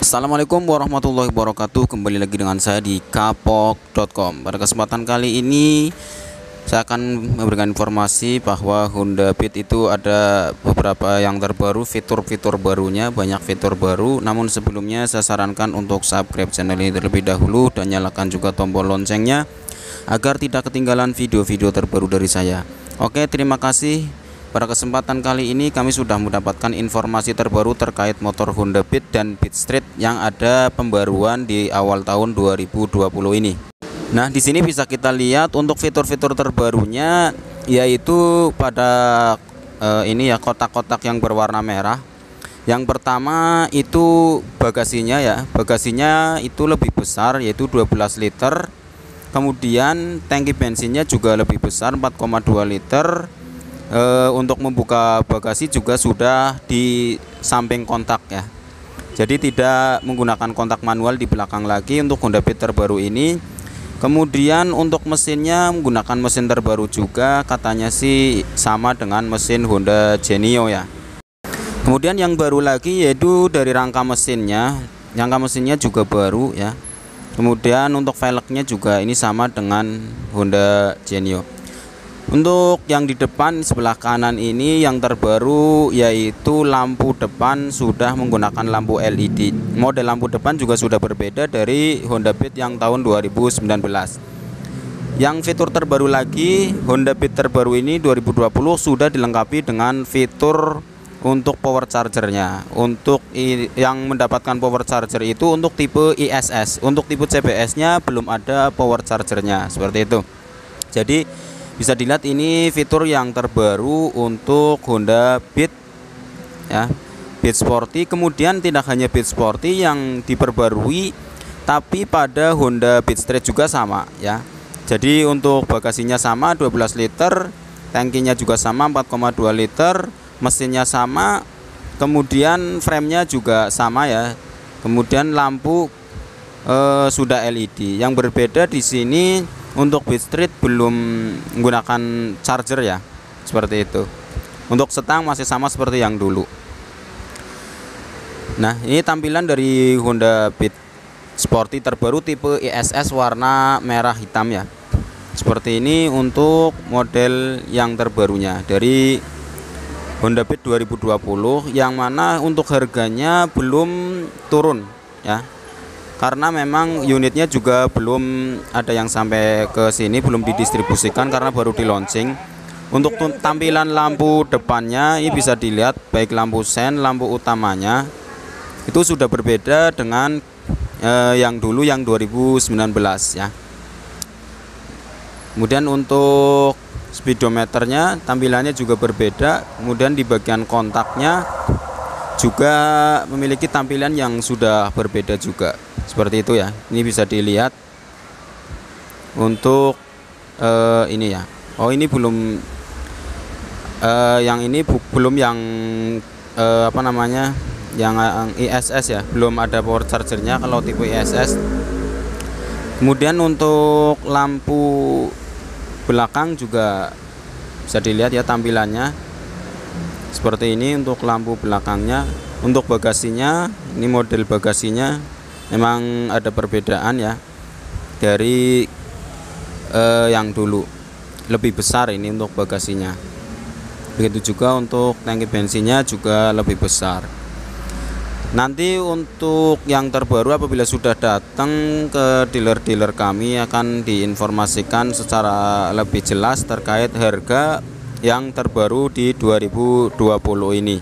Assalamualaikum warahmatullahi wabarakatuh. Kembali lagi dengan saya di kapok.com Pada kesempatan kali ini Saya akan memberikan informasi bahwa Honda Beat itu ada beberapa yang terbaru Fitur-fitur barunya Banyak fitur baru. Namun sebelumnya saya sarankan untuk subscribe channel ini terlebih dahulu Dan nyalakan juga tombol loncengnya Agar tidak ketinggalan video-video terbaru dari saya. Oke terima kasih pada kesempatan kali ini kami sudah mendapatkan informasi terbaru terkait motor Honda Beat dan Beat Street yang ada pembaruan di awal tahun 2020 ini. Nah, di sini bisa kita lihat untuk fitur-fitur terbarunya yaitu pada eh, ini ya kotak-kotak yang berwarna merah. Yang pertama itu bagasinya ya. Bagasinya itu lebih besar yaitu 12 liter. Kemudian tangki bensinnya juga lebih besar 4,2 liter e, untuk membuka bagasi juga sudah di samping kontak ya. Jadi tidak menggunakan kontak manual di belakang lagi untuk Honda Beat terbaru ini. Kemudian untuk mesinnya menggunakan mesin terbaru juga katanya sih sama dengan mesin Honda Genio ya. Kemudian yang baru lagi yaitu dari rangka mesinnya. Rangka mesinnya juga baru ya. Kemudian untuk velgnya juga ini sama dengan Honda Genio untuk yang di depan sebelah kanan ini yang terbaru yaitu lampu depan sudah menggunakan lampu LED. Model lampu depan juga sudah berbeda dari Honda Beat yang tahun 2019. Yang fitur terbaru lagi Honda Beat terbaru ini 2020 sudah dilengkapi dengan fitur untuk power chargernya. Untuk yang mendapatkan power charger itu untuk tipe ISS. Untuk tipe CBS-nya belum ada power chargernya seperti itu. Jadi bisa dilihat ini fitur yang terbaru untuk Honda Beat ya. Beat Sporty. Kemudian tidak hanya Beat Sporty yang diperbarui tapi pada Honda Beat Street juga sama ya. Jadi untuk bagasinya sama 12 liter tangkinya juga sama 4,2 liter mesinnya sama kemudian framenya juga sama ya. Kemudian lampu eh, sudah LED yang berbeda di sini untuk Beat Street belum menggunakan charger ya seperti itu. Untuk setang masih sama seperti yang dulu. Nah ini tampilan dari Honda Beat Sporty terbaru tipe ISS warna merah hitam ya. Seperti ini untuk model yang terbarunya dari Honda Beat 2020 yang mana untuk harganya belum turun ya karena memang unitnya juga belum ada yang sampai ke sini belum didistribusikan karena baru di launching. Untuk tampilan lampu depannya ini bisa dilihat baik lampu sen lampu utamanya itu sudah berbeda dengan eh, yang dulu yang 2019 ya. Kemudian untuk speedometernya tampilannya juga berbeda. Kemudian di bagian kontaknya juga memiliki tampilan yang sudah berbeda juga seperti itu ya. Ini bisa dilihat untuk uh, ini ya. Oh ini belum uh, yang ini bu belum yang uh, apa namanya yang, ISS ya. Belum ada power chargernya kalau tipe ISS kemudian untuk lampu belakang juga bisa dilihat ya tampilannya. Seperti ini untuk lampu belakangnya. Untuk bagasinya ini model bagasinya memang ada perbedaan ya. Dari eh, yang dulu lebih besar ini untuk bagasinya. Begitu juga untuk tangki bensinnya juga lebih besar. Nanti untuk yang terbaru apabila sudah datang ke dealer-dealer kami akan diinformasikan secara lebih jelas terkait harga yang terbaru di 2020 ini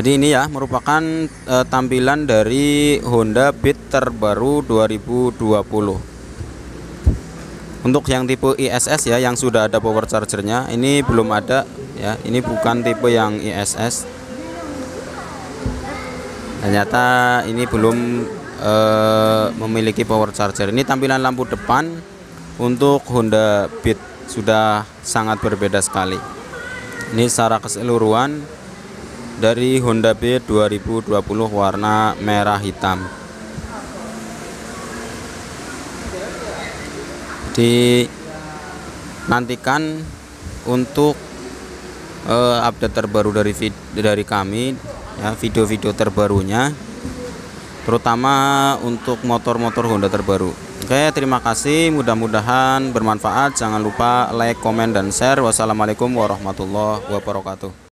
jadi ini ya merupakan e, tampilan dari Honda Beat terbaru 2020 untuk yang tipe ISS ya yang sudah ada power chargernya ini belum ada ya. Ini bukan tipe yang ISS ternyata ini belum e, memiliki power charger. Ini tampilan lampu depan untuk Honda Beat. Sudah sangat berbeda sekali. Ini secara keseluruhan dari Honda B 2020 warna merah hitam. Dinantikan untuk uh, update terbaru dari dari kami ya video-video terbarunya terutama untuk motor-motor Honda terbaru. Oke terima kasih mudah-mudahan bermanfaat. Jangan lupa like comment dan share. Wassalamualaikum warahmatullahi wabarakatuh